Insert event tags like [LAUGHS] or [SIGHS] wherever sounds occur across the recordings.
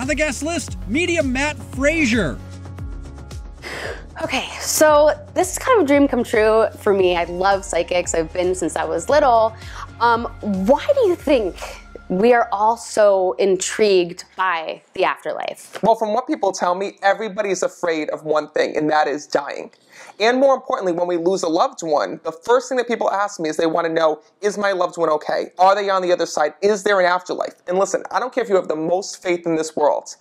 On the guest list, medium Matt Fraser. Okay, so this is kind of a dream come true for me. I love psychics. I've been since I was little. Um, why do you think we are all so intrigued by the afterlife? Well, from what people tell me, everybody's afraid of one thing, and that is dying. And more importantly, when we lose a loved one, the first thing that people ask me is they want to know, is my loved one okay? Are they on the other side? Is there an afterlife? And listen, I don't care if you have the most faith in this world.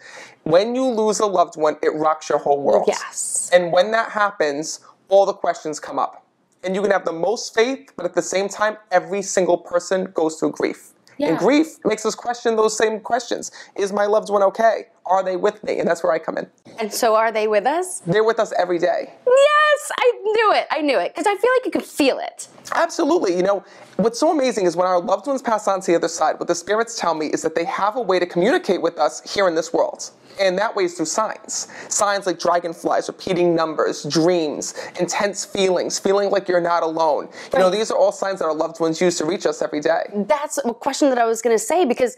When you lose a loved one, it rocks your whole world. Yes. And when that happens, all the questions come up. And you can have the most faith, but at the same time, every single person goes through grief. Yeah. And grief makes us question those same questions. Is my loved one okay? Are they with me? And that's where I come in. And so are they with us? They're with us every day. Yes, I knew it. I knew it because I feel like you can feel it. Absolutely. You know, what's so amazing is when our loved ones pass on to the other side, what the spirits tell me is that they have a way to communicate with us here in this world. And that way is through signs. Signs like dragonflies, repeating numbers, dreams, intense feelings, feeling like you're not alone. You know, these are all signs that our loved ones use to reach us every day. That's a question that I was going to say because,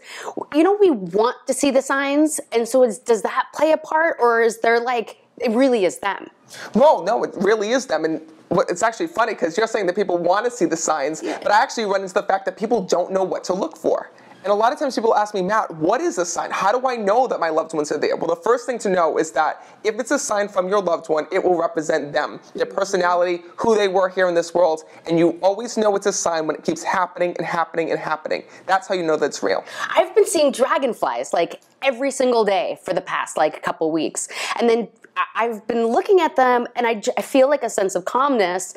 you know, we want to see the signs. And so does that play a part or is there like, it really is them? No, no, it really is them. And it's actually funny because you're saying that people want to see the signs, but I actually run into the fact that people don't know what to look for. And a lot of times people ask me, Matt, what is a sign? How do I know that my loved ones are there? Well, the first thing to know is that if it's a sign from your loved one, it will represent them, their personality, who they were here in this world. And you always know it's a sign when it keeps happening and happening and happening. That's how you know that it's real. I've been seeing dragonflies like every single day for the past like couple weeks. And then I've been looking at them and I feel like a sense of calmness.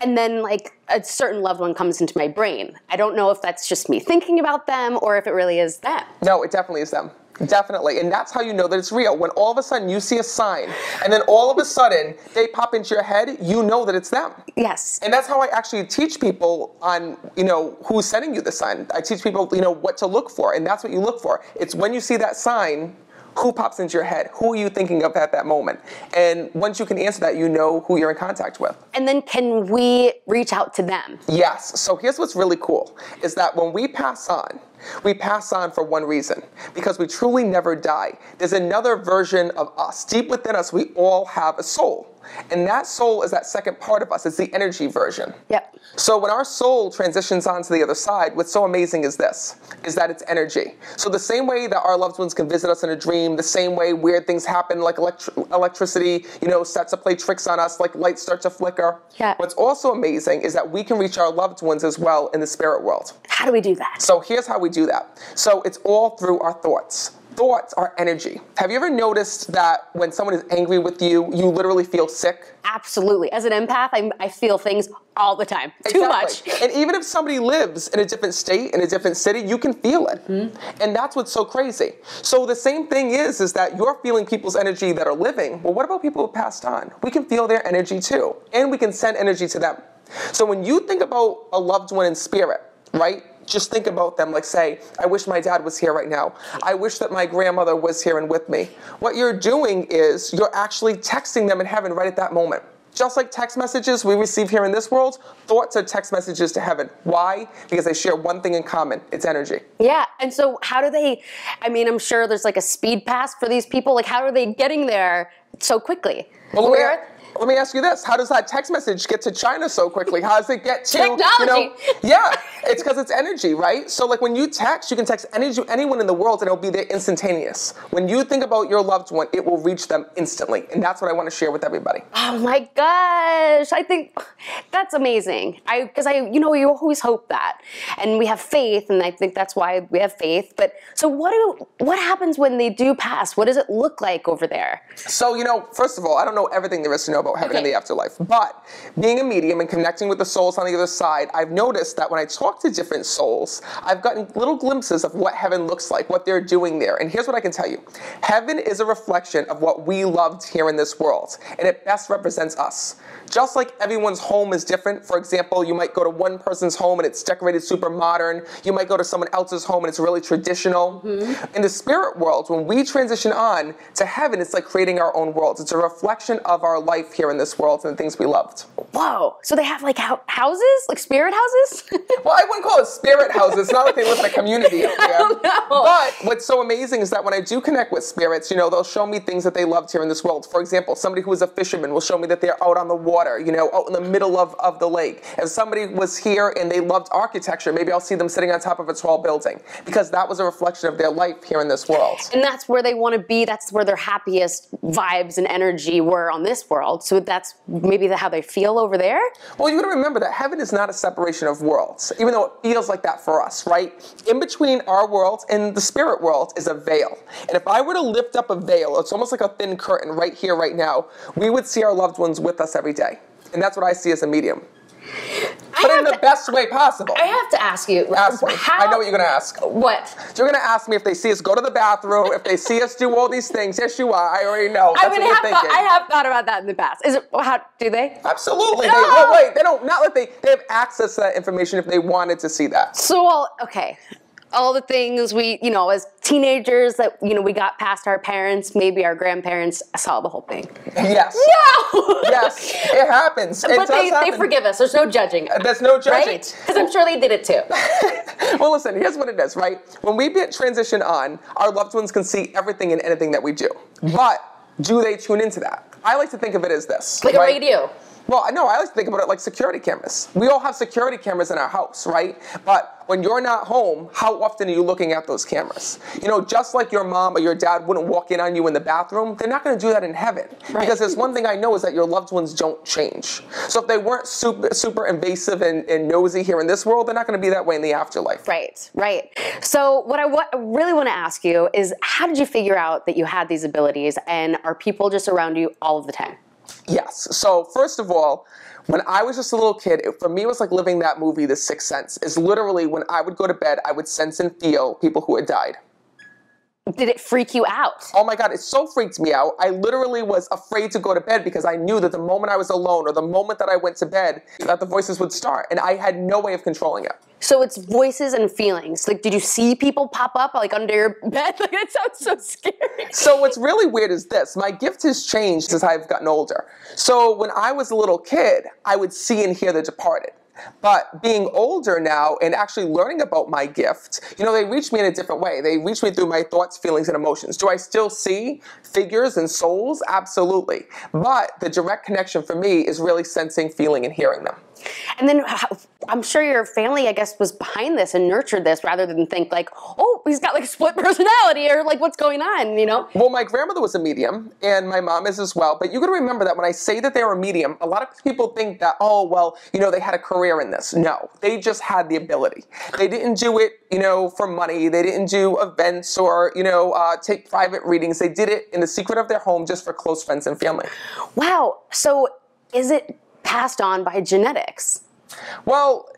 And then like a certain loved one comes into my brain. I don't know if that's just me thinking about them or if it really is them. No, it definitely is them. Definitely. And that's how you know that it's real. When all of a sudden you see a sign, and then all of a sudden they pop into your head, you know that it's them. Yes. And that's how I actually teach people on, you know, who's sending you the sign. I teach people, you know, what to look for, and that's what you look for. It's when you see that sign, who pops into your head? Who are you thinking of at that moment? And once you can answer that, you know who you're in contact with. And then can we reach out to them? Yes. So here's what's really cool is that when we pass on, we pass on for one reason because we truly never die. There's another version of us. Deep within us, we all have a soul. And that soul is that second part of us. It's the energy version. Yep. So when our soul transitions onto the other side, what's so amazing is this, is that it's energy. So the same way that our loved ones can visit us in a dream, the same way weird things happen, like electri- electricity, you know, starts to play tricks on us, like lights start to flicker. Yeah. What's also amazing is that we can reach our loved ones as well in the spirit world. How do we do that? So here's how we do that. So it's all through our thoughts. Thoughts are energy. Have you ever noticed that when someone is angry with you, you literally feel sick? Absolutely. As an empath, I, I feel things all the time. Too much. And even if somebody lives in a different state, in a different city, you can feel it. Mm-hmm. And that's what's so crazy. So the same thing is, is that you're feeling people's energy that are living. Well, what about people who passed on? We can feel their energy too. And we can send energy to them. So when you think about a loved one in spirit, right? Just think about them like say, I wish my dad was here right now. I wish that my grandmother was here and with me. What you're doing is you're actually texting them in heaven right at that moment. Just like text messages we receive here in this world, thoughts are text messages to heaven. Why? Because they share one thing in common it's energy. Yeah. And so, how do they? I mean, I'm sure there's like a speed pass for these people. Like, how are they getting there so quickly? Well, Where- let me ask you this How does that text message get to China so quickly? How does it get to. You know, yeah, it's because it's energy, right? So, like when you text, you can text any, anyone in the world and it'll be there instantaneous. When you think about your loved one, it will reach them instantly. And that's what I want to share with everybody. Oh my gosh! I think that's amazing. I because I you know you always hope that, and we have faith, and I think that's why we have faith. But so what do what happens when they do pass? What does it look like over there? So, you know, first of all, I don't know everything there is to know about heaven and the afterlife, but being a medium and connecting with the souls on the other side, I've noticed that when I talk to different souls, I've gotten little glimpses of what heaven looks like, what they're doing there. And here's what I can tell you Heaven is a reflection of what we loved here in this world, and it best represents us. Just like everyone's home is different, for example, you might go to one person's home and it's decorated super modern. You might go to someone else's home and it's really traditional. Mm-hmm. In the spirit world, when we transition on to heaven, it's like creating our own worlds. It's a reflection of our life here in this world and the things we loved. Whoa. So they have like hou- houses? Like spirit houses? [LAUGHS] Well, I wouldn't call it spirit houses. It's not like they live in a community [LAUGHS] up there. But what's so amazing is that when I do connect with spirits, you know, they'll show me things that they loved here in this world. For example, somebody who is a fisherman will show me that they're out on the water, you know, out in the middle of, of the lake. If somebody was here and they loved architecture, maybe I'll see them sitting on top of a tall building because that was a reflection of their life here in this world. and that's where they want to be. That's where their happiest vibes and energy were on this world. So that's maybe the, how they feel over there. Well, you gotta remember that heaven is not a separation of worlds, even though it feels like that for us, right? In between our world and the spirit world is a veil. And if I were to lift up a veil, it's almost like a thin curtain right here, right now, we would see our loved ones with us every day. And that's what I see as a medium. But in the to- best way possible. I have to ask you. Ask me. How, I know what you're gonna ask. What? You're gonna ask me if they see us go to the bathroom, if they see us do all these things. Yes, you are. I already know. That's I mean, I what have, you're thought. I have thought about that in the past. Is it how do they? Absolutely. They, No! well, wait, they don't. Not that they they have access to that information if they wanted to see that. So all okay. All the things we, you know, as teenagers that you know we got past our parents, maybe our grandparents saw the whole thing. Yes. No. Yes, it happens. It but they, happen. they forgive us. There's no judging. There's no judging. Right? Because I'm sure they did it too. [LAUGHS] Well, listen, here's what it is, right? When we transition on, our loved ones can see everything and anything that we do. But do they tune into that? I like to think of it as this. Like right? a radio. Well, I know. I always think about it like security cameras. We all have security cameras in our house, right? But when you're not home, how often are you looking at those cameras? You know, just like your mom or your dad wouldn't walk in on you in the bathroom, they're not going to do that in heaven. Right. Because there's one thing I know is that your loved ones don't change. So if they weren't super, super invasive and, and nosy here in this world, they're not going to be that way in the afterlife. Right, right. So what I wa- really want to ask you is, how did you figure out that you had these abilities, and are people just around you all of the time? Yes. So first of all, when I was just a little kid, it, for me it was like living that movie, The Sixth Sense. Is literally when I would go to bed, I would sense and feel people who had died. Did it freak you out? Oh my God, it so freaked me out. I literally was afraid to go to bed because I knew that the moment I was alone or the moment that I went to bed, that the voices would start, and I had no way of controlling it. So it's voices and feelings. Like, did you see people pop up like under your [LAUGHS] bed? Like, that sounds so scary. So what's really weird is this. My gift has changed as I've gotten older. So when I was a little kid, I would see and hear the departed. But being older now and actually learning about my gift, you know, they reach me in a different way. They reach me through my thoughts, feelings, and emotions. Do I still see figures and souls? Absolutely. But the direct connection for me is really sensing, feeling, and hearing them. And then I'm sure your family, I guess, was behind this and nurtured this rather than think like, oh, he's got like a split [LAUGHS] personality or like what's going on, you know? Well, my grandmother was a medium, and my mom is as well. But you got to remember that when I say that they were a medium, a lot of people think that, oh, well, you know, they had a career in this. No, they just had the ability. They didn't do it, you know, for money. They didn't do events or, you know, uh, take private readings. They did it in the secret of their home just for close friends and family. Wow. So is it passed on by genetics? Well,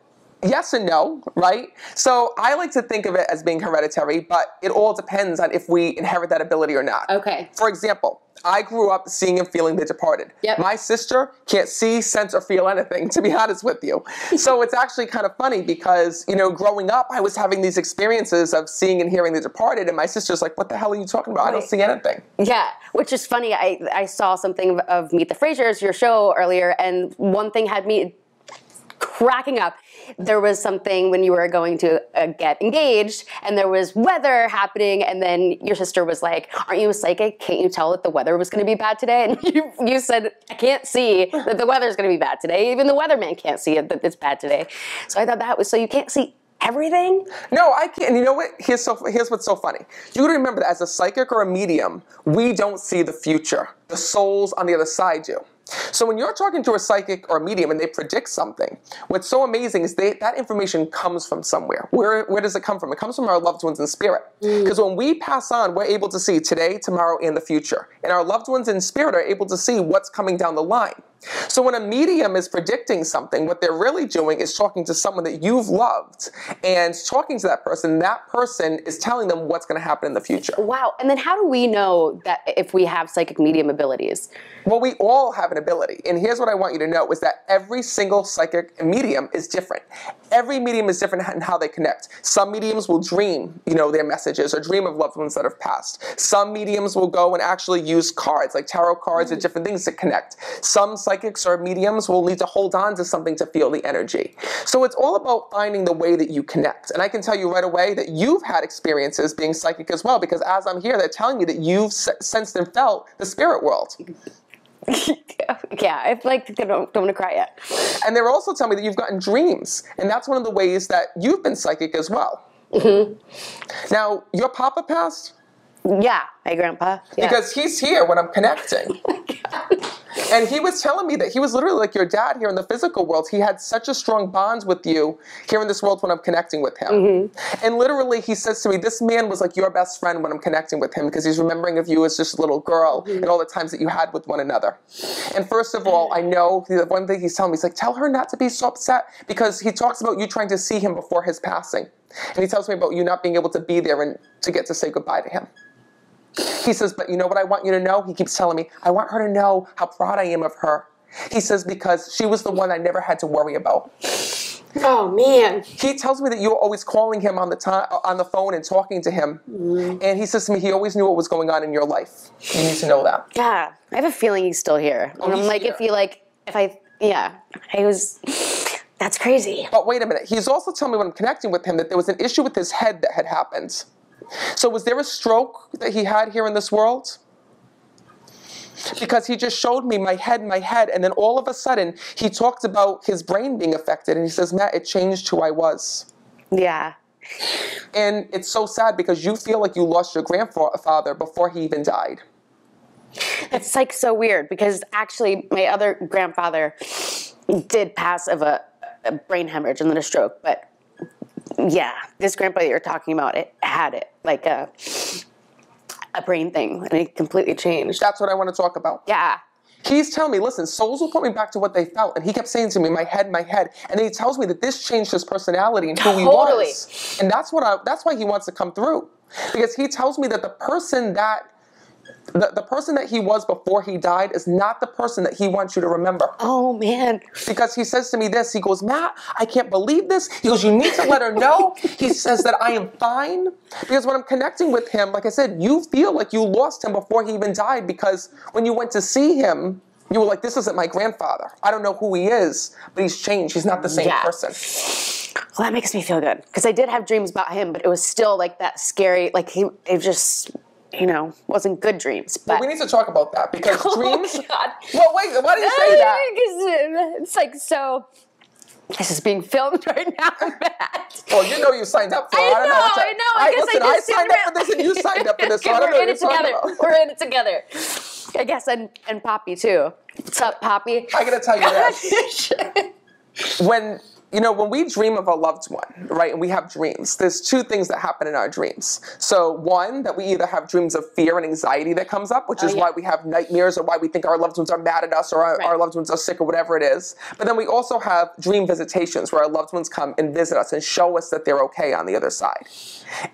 yes and no, right? So I like to think of it as being hereditary, but it all depends on if we inherit that ability or not. Okay. For example, I grew up seeing and feeling the departed. Yep. My sister can't see, sense, or feel anything, to be [LAUGHS] honest with you. so it's actually kind of funny because, you know, growing up, I was having these experiences of seeing and hearing the departed, and my sister's like, what the hell are you talking about? I don't see anything. Yeah, which is funny. I, I saw something of, of Meet the Frasers, your show earlier, and one thing had me cracking up. There was something when you were going to uh, get engaged, and there was weather happening, and then your sister was like, "Aren't you a psychic? Can't you tell that the weather was going to be bad today?" And [LAUGHS] you you said, "I can't see that the weather's going to be bad today. Even the weatherman can't see it that it's bad today." So I thought that was so you can't see everything. No, I can't. And you know what? Here's so. Here's what's so funny. You got to remember that as a psychic or a medium, we don't see the future. The souls on the other side do. So when you're talking to a psychic or a medium and they predict something, what's so amazing is they, that information comes from somewhere. Where, where does it come from? It comes from our loved ones in spirit. Mm. Because when we pass on, we're able to see today, tomorrow, and the future. And our loved ones in spirit are able to see what's coming down the line. So when a medium is predicting something, what they're really doing is talking to someone that you've loved and talking to that person. That person is telling them what's going to happen in the future. Wow. And then how do we know that if we have psychic medium abilities? Well, we all have an ability. And here's what I want you to know is that every single psychic medium is different. Every medium is different in how they connect. Some mediums will dream, you know, their messages or dream of loved ones that have passed. Some mediums will go and actually use cards, like tarot cards or mm. different things to connect. Some psychics or mediums will need to hold on to something to feel the energy. So it's all about finding the way that you connect. And I can tell you right away that you've had experiences being psychic as well, because as I'm here, they're telling me that you've sensed and felt the spirit world. [LAUGHS] yeah, I like don't, don't want to cry yet. And they're also telling me that you've gotten dreams, and that's one of the ways that you've been psychic as well. Mm-hmm. Now, your papa passed. Yeah, my grandpa. Yeah. Because he's here when I'm connecting. [LAUGHS] And he was telling me that he was literally like your dad here in the physical world. He had such a strong bond with you here in this world when I'm connecting with him. Mm-hmm. And literally, he says to me, This man was like your best friend when I'm connecting with him because he's remembering of you as just a little girl mm-hmm. and all the times that you had with one another. And first of all, I know the one thing he's telling me, he's like, Tell her not to be so upset because he talks about you trying to see him before his passing. And he tells me about you not being able to be there and to get to say goodbye to him. He says, but you know what I want you to know? He keeps telling me, I want her to know how proud I am of her. He says, because she was the one I never had to worry about. Oh man. He tells me that you were always calling him on the time on the phone and talking to him. Mm. And he says to me he always knew what was going on in your life. You need to know that. Yeah. I have a feeling he's still here. Oh, and I'm like here. if you like if I yeah, I was that's crazy. But wait a minute. He's also telling me when I'm connecting with him that there was an issue with his head that had happened. So, was there a stroke that he had here in this world? Because he just showed me my head, my head, and then all of a sudden he talked about his brain being affected, and he says, Matt, it changed who I was. Yeah. And it's so sad because you feel like you lost your grandfather before he even died. It's like so weird because actually, my other grandfather did pass of a, a brain hemorrhage and then a stroke, but yeah, this grandpa that you're talking about, it had it like a a brain thing, and it completely changed. That's what I want to talk about. Yeah. He's telling me, listen, souls will put me back to what they felt. And he kept saying to me, my head, my head. And then he tells me that this changed his personality and who totally. he was. And that's what I, that's why he wants to come through. Because he tells me that the person that the, the person that he was before he died is not the person that he wants you to remember. Oh man. Because he says to me this, he goes, Matt, I can't believe this. He goes, You need to let her know. he [LAUGHS] says that I am fine. Because when I'm connecting with him, like I said, you feel like you lost him before he even died because when you went to see him, you were like, This isn't my grandfather. I don't know who he is, but he's changed. He's not the same yeah. person. Well, that makes me feel good because I did have dreams about him, but it was still like that scary. Like he, it just you know, wasn't good dreams. But well, we need to talk about that because [LAUGHS] oh dreams. God. Well, wait, why do you say that? [LAUGHS] Uh, it's like so. This is being filmed [LAUGHS] right now, Matt. Well, you know you signed up for it. I, I know, I, I know. I, I guess listen, I, I signed up for this and you signed up for this, so I don't know what you're together. We're in it together. I guess, and, and Poppy too. What's up, Poppy? I gotta tell you this. when you know, when we dream of a loved one, right, and we have dreams, there's two things that happen in our dreams. So, one, that we either have dreams of fear and anxiety that comes up, which oh, is yeah. why we have nightmares or why we think our loved ones are mad at us or our, right. our, loved ones are sick or whatever it is. But then we also have dream visitations where our loved ones come and visit us and show us that they're okay on the other side.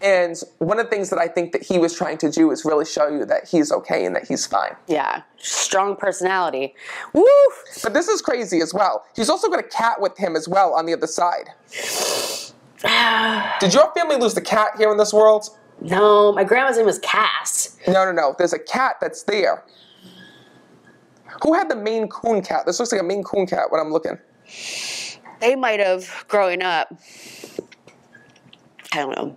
And one of the things that I think that he was trying to do is really show you that he's okay and that he's fine. Yeah, strong personality. Woo! But this is crazy as well. He's also got a cat with him as well on the other side. Did your family lose the cat here in this world? No, my grandma's name was Cass. No, no, no. There's a cat that's there. Who had the Maine Coon cat? This looks like a Maine Coon cat when I'm looking. They might have growing up. I don't know.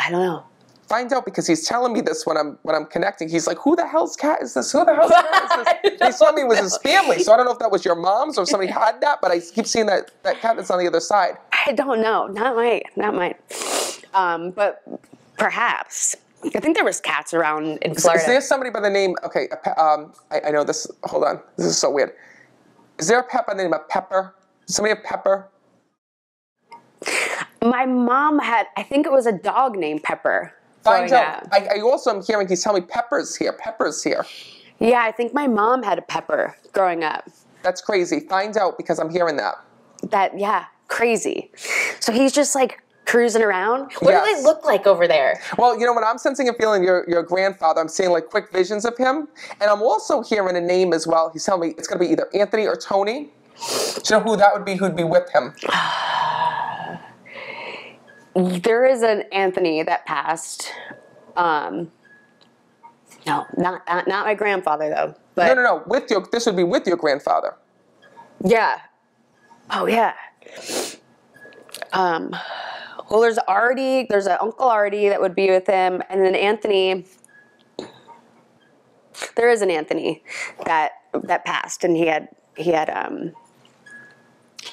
I don't know. Find out because he's telling me this when I'm when I'm connecting. He's like, "Who the hell's cat is this? Who the hell's cat is this?" [LAUGHS] he told me it was his family, so I don't know if that was your mom's or if somebody had that, but I keep seeing that that cat that's on the other side. I don't know. Not mine. Not mine. Um, but perhaps. I think there was cats around in Florida. Is, there somebody by the name? Okay, um, I, I know this. Hold on. This is so weird. Is there a pet by the name of Pepper? Somebody have Pepper? My mom had, I think it was a dog named Pepper. Out. I, I, also am hearing he's telling me Pepper's here. Pepper's here. Yeah, I think my mom had a pepper growing up. That's crazy. Find out because I'm hearing that. That yeah, crazy. So he's just like cruising around. What do they look like over there? Well, you know what I'm sensing and feeling your your grandfather. I'm seeing like quick visions of him, and I'm also hearing a name as well. He's telling me it's going to be either Anthony or Tony. Do you know who that would be? Who'd be with him? [SIGHS] [SIGHS] [SIGHS] There is an Anthony that passed. Um, no, not, not not my grandfather though. But No, no, no. With your this would be with your grandfather. Yeah. Oh yeah. Um. Well, there's Artie. There's an Uncle Artie that would be with him, and then Anthony. There is an Anthony that that passed, and he had he had um.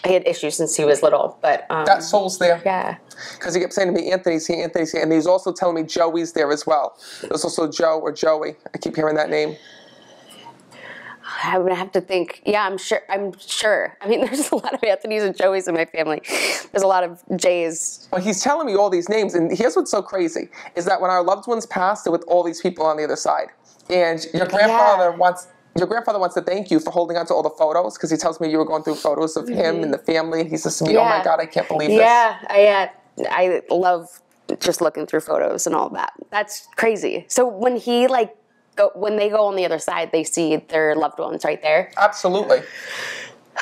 He had issues since he was little, but um, That soul's there. yeah. Because he kept saying to me, Anthony's here, Anthony's here. And he's also telling me Joey's there as well. There's also Joe or Joey. I keep hearing that name. I would have to think. Yeah, I'm sure. I'm sure. I mean, [LAUGHS] there's a lot of Anthony's and Joeys in my family. There's a lot of Jays. Well, he's telling me all these names. And here's what's so crazy is that when our loved ones passed, they're with all these people on the other side. And your grandfather wants. Your grandfather wants to thank you for holding on to all the photos because he tells me you were going through photos of him and the family, and he says to me, "Oh my God, I can't believe this." Yeah, I uh, I love just looking through photos and all that. That's crazy. So when he like go when they go on the other side, they see their loved ones right there. Absolutely.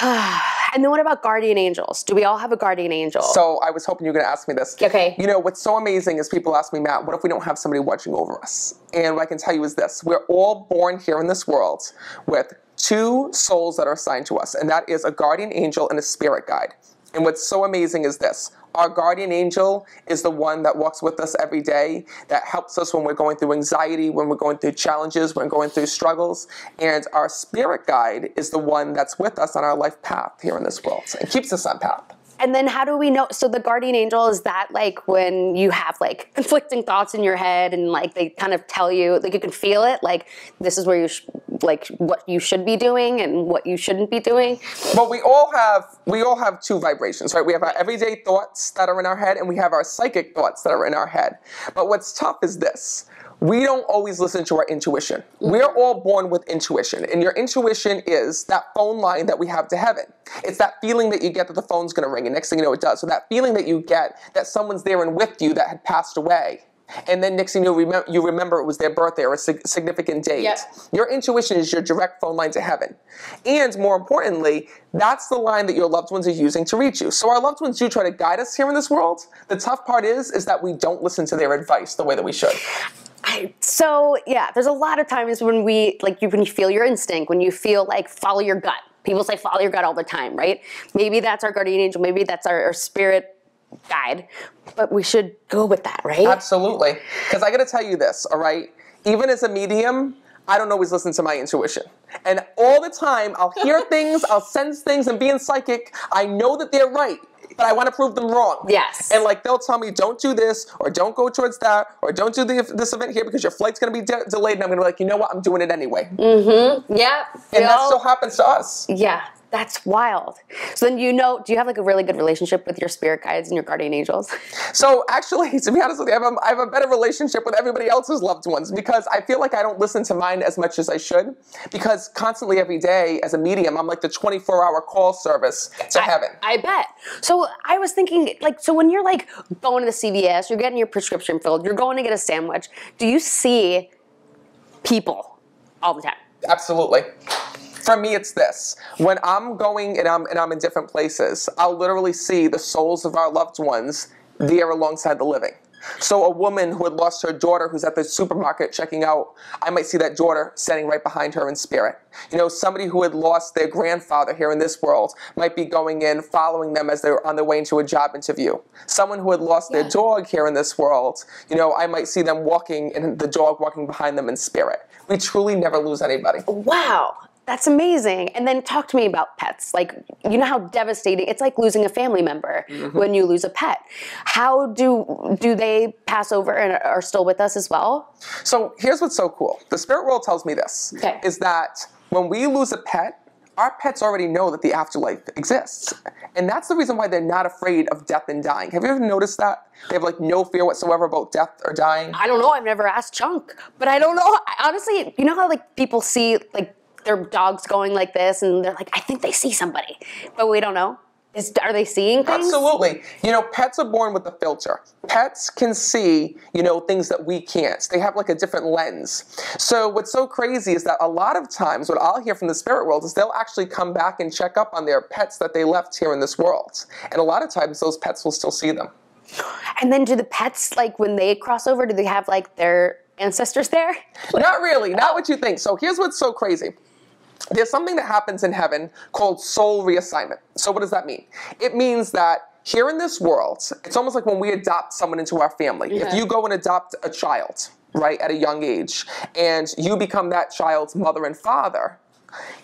[SIGHS] And then what about guardian angels? Do we all have a guardian angel? So I was hoping you were going to ask me this. Okay. You know, what's so amazing is people ask me, Matt, what if we don't have somebody watching over us? And what I can tell you is this we're all born here in this world with two souls that are assigned to us, and that is a guardian angel and a spirit guide. And what's so amazing is this our guardian angel is the one that walks with us every day, that helps us when we're going through anxiety, when we're going through challenges, when we're going through struggles. And our spirit guide is the one that's with us on our life path here in this world and keeps us on path. And then how do we know? So the guardian angel is that like when you have like [LAUGHS] conflicting thoughts in your head and like they kind of tell you like you can feel it like this is where you sh- like what you should be doing and what you shouldn't be doing. But we all have we all have two vibrations, right? We have our everyday thoughts that are in our head, and we have our psychic thoughts that are in our head. But what's tough is this. We don't always listen to our intuition. We're mm-hmm. all born with intuition, and your intuition is that phone line that we have to heaven. It's that feeling that you get that the phone's gonna ring, and next thing you know, it does. So that feeling that you get that someone's there and with you that had passed away, and then next thing you know, you remember it was their birthday or a sig- significant date. Yep. Your intuition is your direct phone line to heaven. And more importantly, that's the line that your loved ones are using to reach you. So our loved ones do try to guide us here in this world. The tough part is is that we don't listen to their advice the way that we should. I, so yeah, there's a lot of times when we like you when you feel your instinct, when you feel like follow your gut. People say follow your gut all the time, right? Maybe that's our guardian angel, maybe that's our, our spirit guide, but we should go with that, right? Absolutely. Because I got to tell you this, all right? Even as a medium, I don't always listen to my intuition. And all the time, I'll hear [LAUGHS] things, I'll sense things, and being psychic, I know that they're right, but I want to prove them wrong. Yes. And like they'll tell me, don't do this, or don't go towards that, or don't do the, this event here because your flight's going to be de- delayed. And I'm going to be like, you know what? I'm doing it anyway. Mm-hmm. Yeah. and that still happens to us. yeah, that's wild. So then you know, do you have like a really good relationship with your spirit guides and your guardian angels? [LAUGHS] So actually, [LAUGHS] to be honest with you, I have, a, I have a better relationship with everybody else's loved ones because I feel like I don't listen to mine as much as I should. Because constantly every day, as a medium, I'm like the 24-hour call service to heaven. I bet. So I was thinking, like, so when you're like going to the CVS, you're getting your prescription filled, you're going to get a sandwich. Do you see people all the time? Absolutely. For me, it's this. When I'm going and I'm and I'm in different places, I'll literally see the souls of our loved ones there alongside the living. So a woman who had lost her daughter who's at the supermarket checking out, I might see that daughter standing right behind her in spirit. You know, somebody who had lost their grandfather here in this world might be going in, following them as they're on their way into a job interview. Someone who had lost their dog here in this world, you know, I might see them walking and the dog walking behind them in spirit. We truly never lose anybody. Wow. That's amazing. And then talk to me about pets. Like, you know how devastating it's like losing a family member Mm-hmm. when you lose a pet. How do do they pass over and are still with us as well? So here's what's so cool. The spirit world tells me this Okay. is that when we lose a pet, our pets already know that the afterlife exists. And that's the reason why they're not afraid of death and dying. Have you ever noticed that? They have like no fear whatsoever about death or dying. I don't know. I've never asked Chunk, but I don't know. Honestly, you know how like people see like their dogs going like this, and they're like, I think they see somebody, but we don't know. Is, are they seeing things? Absolutely. You know, pets are born with a filter. Pets can see, you know, things that we can't. They have like a different lens. So what's so crazy is that a lot of times what I'll hear from the spirit world is they'll actually come back and check up on their pets that they left here in this world. And a lot of times those pets will still see them. And then do the pets like when they cross over, do they have like their ancestors there? Not really, not what you think. So here's what's so crazy there's something that happens in heaven called soul reassignment. So, what does that mean? It means that here in this world, it's almost like when we adopt someone into our family. Yeah. If mm-hmm. you go and adopt a child, right, at a young age, and you become that child's mother and father,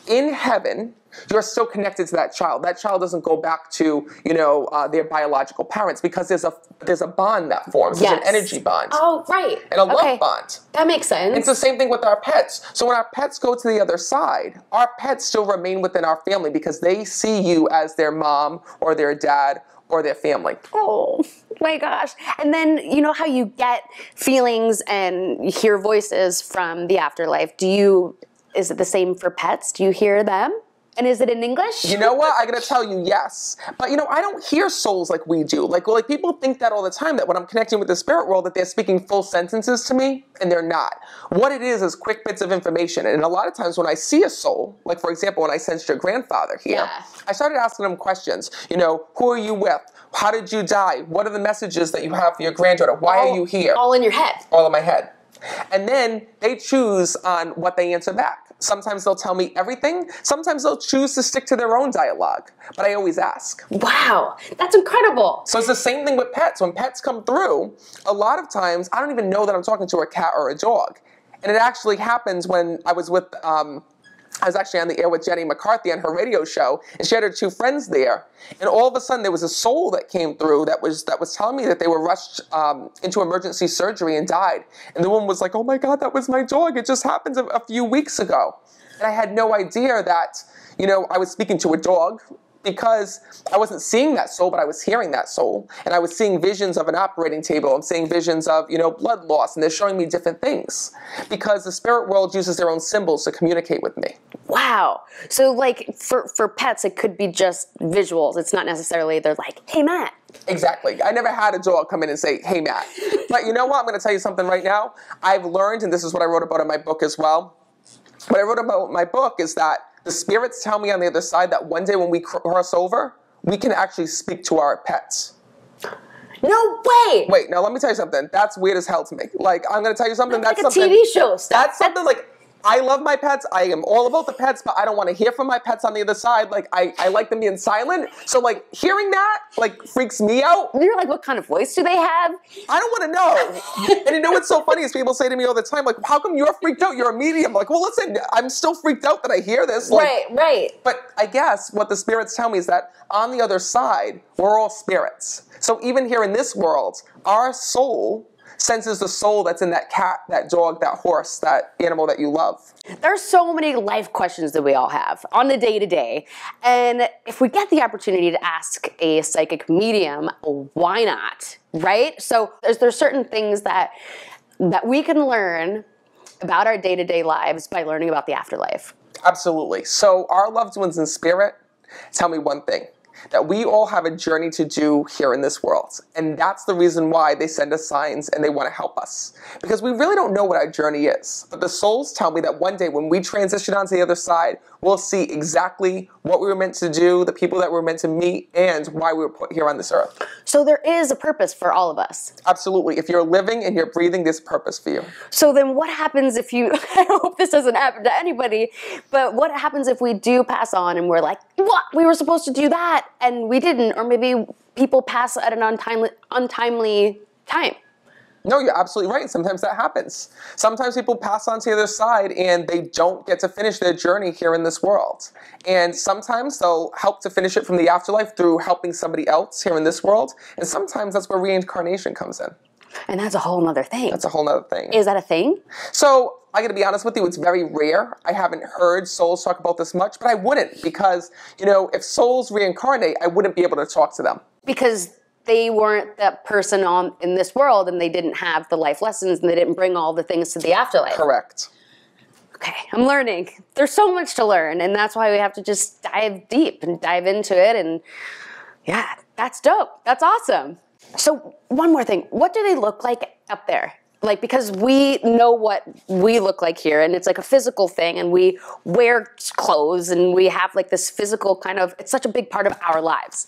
in heaven, you're still connected to that child. That child doesn't go back to, you know, uh, their biological parents because there's a there's a bond that forms. There's an energy bond Oh, right. and a love bond. That makes sense. It's the same thing with our pets. So when our pets go to the other side, our pets still remain within our family because they see you as their mom or their dad or their family. Oh my gosh. And then you know how you get feelings and hear voices from the afterlife. Do you is it the same for pets? Do you hear them? And is it in English? You know what? I gotta tell you, yes. But you know, I don't hear souls like we do. Like, like people think that all the time that when I'm connecting with the spirit world, that they're speaking full sentences to me, and they're not. What it is is quick bits of information. And a lot of times when I see a soul, like for example, when I sensed your grandfather here, Yeah. I started asking them questions. You know, who are you with? How did you die? What are the messages that you have for your granddaughter? Why are you here? All in your head. all in my head. And then they choose on what they answer back. Sometimes they'll tell me everything. Sometimes they'll choose to stick to their own dialogue. But I always ask. Wow. That's incredible. So it's the same thing with pets. When pets come through, a lot of times I don't even know that I'm talking to a cat or a dog. And it actually happens when I was with, um, I was actually on the air with Jenny McCarthy on her radio show, and she had her two friends there. And all of a sudden, there was a soul that came through that was that was telling me that they were rushed um, into emergency surgery and died. And the woman was like, "Oh my God, that was my dog! It just happened a, a few weeks ago." And I had no idea that you know I was speaking to a dog because I wasn't seeing that soul, but I was hearing that soul, and I was seeing visions of an operating table. I'm seeing visions of you know blood loss, and they're showing me different things because the spirit world uses their own symbols to communicate with me. Wow. So like for for pets it could be just visuals. It's not necessarily they're like, "Hey Matt." Exactly. I never had a dog come in and say, "Hey, Matt." But you know what? I'm going to tell you something right now. I've learned, and this is what I wrote about in my book as well. What I wrote about in my book is that the spirits tell me on the other side that one day when we cross over, we can actually speak to our pets. No way. Wait, now let me tell you something. That's weird as hell to me. Like, I'm going to tell you something. That's That's, like a something. TV show stuff. That's something like I love my pets. I am all about the pets, but I don't want to hear from my pets on the other side. Like I, I like them being silent. So like hearing that like freaks me out. You're like, what kind of voice do they have? I don't want to know. and you know what's so funny is people say to me all the time, like, how come you're freaked out? You're a medium. Like, well, listen, I'm still freaked out that I hear this. Like, right, right. But I guess what the spirits tell me is that on the other side, we're all spirits. So even here in this world, our soul senses the soul that's in that cat, that dog, that horse, that animal that you love. There's so many life questions that we all have on the day to day. And if we get the opportunity to ask a psychic medium, why not? Right? So there's there's certain things that that we can learn about our day-to-day lives by learning about the afterlife. Absolutely. So our loved ones in spirit tell me one thing. That we all have a journey to do here in this world. And that's the reason why they send us signs and they want to help us. Because we really don't know what our journey is. But the souls tell me that one day when we transition onto the other side, we'll see exactly what we were meant to do, the people that we were meant to meet, and why we were put here on this earth. So there is a purpose for all of us. Absolutely. If you're living and you're breathing, there's purpose for you. So then what happens if you [LAUGHS] I hope this doesn't happen to anybody, but what happens if we do pass on and we're like, "What? We were supposed to do that and we didn't or maybe people pass at an untimely untimely time." No, you're absolutely right. Sometimes that happens. Sometimes people pass on to the other side and they don't get to finish their journey here in this world. And sometimes they'll help to finish it from the afterlife through helping somebody else here in this world. And sometimes that's where reincarnation comes in. And that's a whole nother thing. That's a whole nother thing. Is that a thing? So I gotta be honest with you, it's very rare. I haven't heard souls talk about this much, but I wouldn't because, you know, if souls reincarnate, I wouldn't be able to talk to them. Because they weren't that person on in this world and they didn't have the life lessons and they didn't bring all the things to the afterlife. Correct. Okay, I'm learning. There's so much to learn, and that's why we have to just dive deep and dive into it. And yeah, that's dope. That's awesome. So, one more thing what do they look like up there? Like, because we know what we look like here, and it's like a physical thing, and we wear clothes, and we have like this physical kind of, it's such a big part of our lives.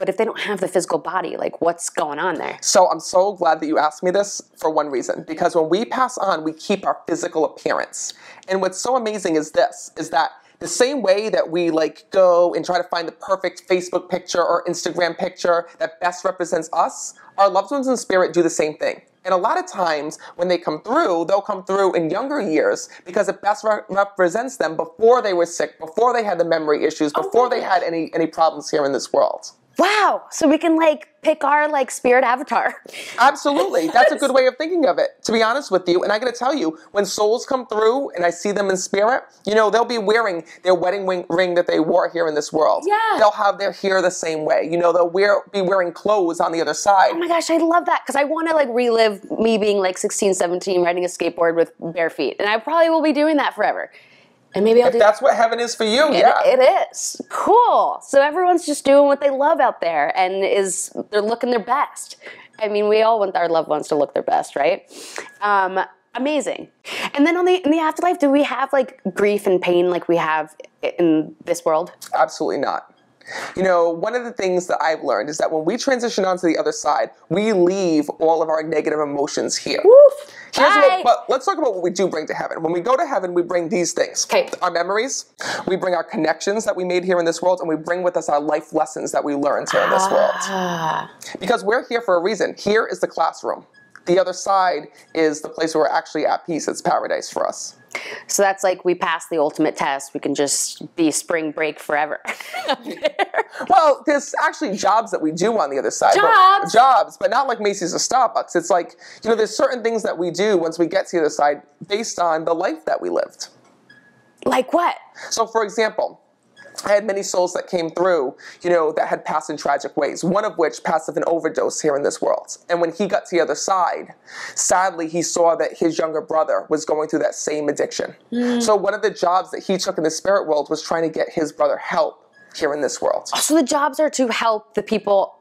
But if they don't have the physical body, like what's going on there? So I'm so glad that you asked me this for one reason, because when we pass on, we keep our physical appearance. And what's so amazing is this, is that the same way that we like go and try to find the perfect Facebook picture or Instagram picture that best represents us, our loved ones in spirit do the same thing. And a lot of times when they come through, they'll come through in younger years because it best re- represents them before they were sick, before they had the memory issues, oh, before they had any any problems here in this world. Wow. So we can like pick our like spirit avatar. Absolutely. That's a good [LAUGHS] way of thinking of it, to be honest with you. And I gotta tell you, when souls come through and I see them in spirit, you know, they'll be wearing their wedding ring, ring that they wore here in this world. Yeah. They'll have their hair the same way. You know, they'll wear be wearing clothes on the other side. Oh my gosh, I love that because I want to like relive me being like 16, 17, riding a skateboard with bare feet. And I probably will be doing that forever. And maybe I'll if do that's what heaven is for you, It- yeah. it is cool. So everyone's just doing what they love out there, and is they're looking their best. I mean, we all want our loved ones to look their best, right? Um, amazing. And then on the in the afterlife, do we have like grief and pain like we have in this world? Absolutely not. You know, one of the things that I've learned is that when we transition onto the other side, we leave all of our negative emotions here. Woof. Here's Bye. what, but let's talk about what we do bring to heaven. When we go to heaven, we bring these things. 'Kay. Our memories, we bring our connections that we made here in this world, and we bring with us our life lessons that we learned here in this world. Ah. Because we're here for a reason. Here is the classroom. The other side is the place where we're actually at peace. It's paradise for us. So that's like we passed the ultimate test. We can just be spring break forever. [LAUGHS] Well, there's actually jobs that we do on the other side. but- Jobs? jobs, but not like Macy's or Starbucks. It's like, you know, there's certain things that we do once we get to the other side based on the life that we lived. like what? So, for example, I had many souls that came through, you know, that had passed in tragic ways, one of which passed of an overdose here in this world. And when he got to the other side, sadly, he saw that his younger brother was going through that same addiction. Mm. So, one of the jobs that he took in the spirit world was trying to get his brother help here in this world, So the jobs are to help the people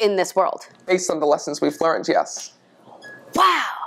in this world. based on the lessons we've learned, yes. Wow.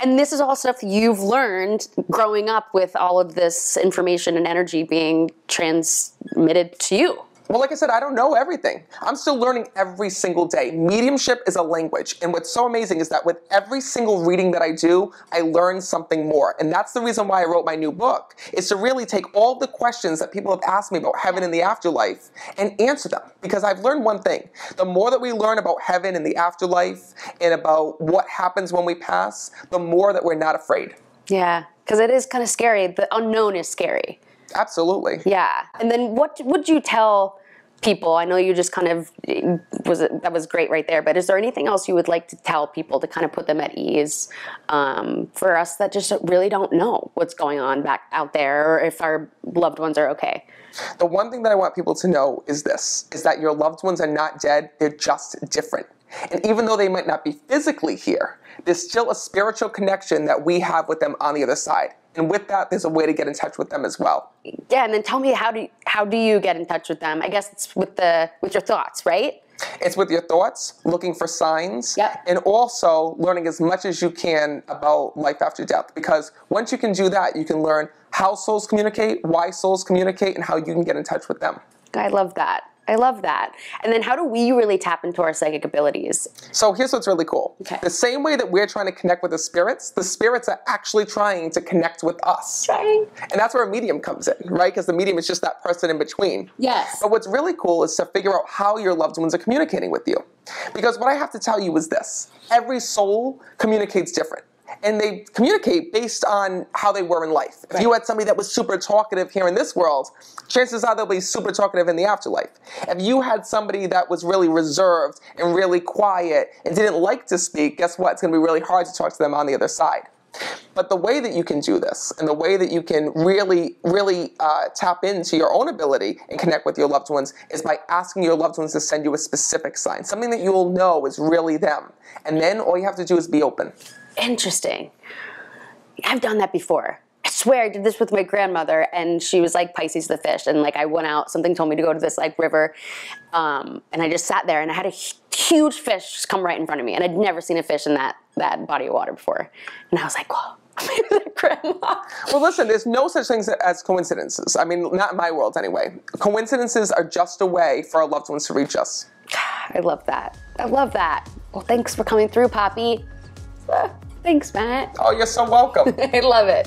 And this is all stuff you've learned growing up with all of this information and energy being transmitted to you. Well, like I said, I don't know everything. I'm still learning every single day. Mediumship is a language. And what's so amazing is that with every single reading that I do, I learn something more. And that's the reason why I wrote my new book, is to really take all the questions that people have asked me about heaven and the afterlife and answer them. Because I've learned one thing. The more that we learn about heaven and the afterlife and about what happens when we pass, the more that we're not afraid. Yeah, because it is kind of scary. The unknown is scary. Absolutely. Yeah. And then what would you tell people? I know you just kind of was that was great right there, but is there anything else you would like to tell people to kind of put them at ease um, for us that just really don't know what's going on back out there or if our loved ones are okay? The one thing that I want people to know is this is that your loved ones are not dead, they're just different. And even though they might not be physically here, there's still a spiritual connection that we have with them on the other side. And with that, there's a way to get in touch with them as well. Yeah, and then tell me how do how do you get in touch with them? I guess it's with the with your thoughts, right? It's with your thoughts, looking for signs, Yep. and also learning as much as you can about life after death. Because once you can do that, you can learn how souls communicate, why souls communicate, and how you can get in touch with them. I love that. I love that. And then how do we really tap into our psychic abilities? So here's what's really cool. Okay. The same way that we're trying to connect with the spirits, the spirits are actually trying to connect with us. Trying. And that's where a medium comes in, right? Because the medium is just that person in between. Yes. But what's really cool is to figure out how your loved ones are communicating with you. Because what I have to tell you is this every soul communicates different. And they communicate based on how they were in life. If you had somebody that was super talkative here in this world, chances are they'll be super talkative in the afterlife. If you had somebody that was really reserved and really quiet and didn't like to speak, guess what? It's going to be really hard to talk to them on the other side. But the way that you can do this and the way that you can really, really uh, tap into your own ability and connect with your loved ones is by asking your loved ones to send you a specific sign, something that you will know is really them. And then all you have to do is be open. Interesting. I've done that before. I swear I did this with my grandmother, and she was like Pisces the fish, and like I went out. Something told me to go to this like river, um, and I just sat there, and I had a huge fish just come right in front of me, and I'd never seen a fish in that that body of water before, and I was like, whoa. [LAUGHS] grandma. Well, listen, there's no such things as coincidences. I mean, not in my world anyway. Coincidences are just a way for our loved ones to reach us. [SIGHS] I love that. I love that. Well, thanks for coming through, Poppy. [LAUGHS] Thanks, Matt. Oh, you're so welcome. [LAUGHS] I love it.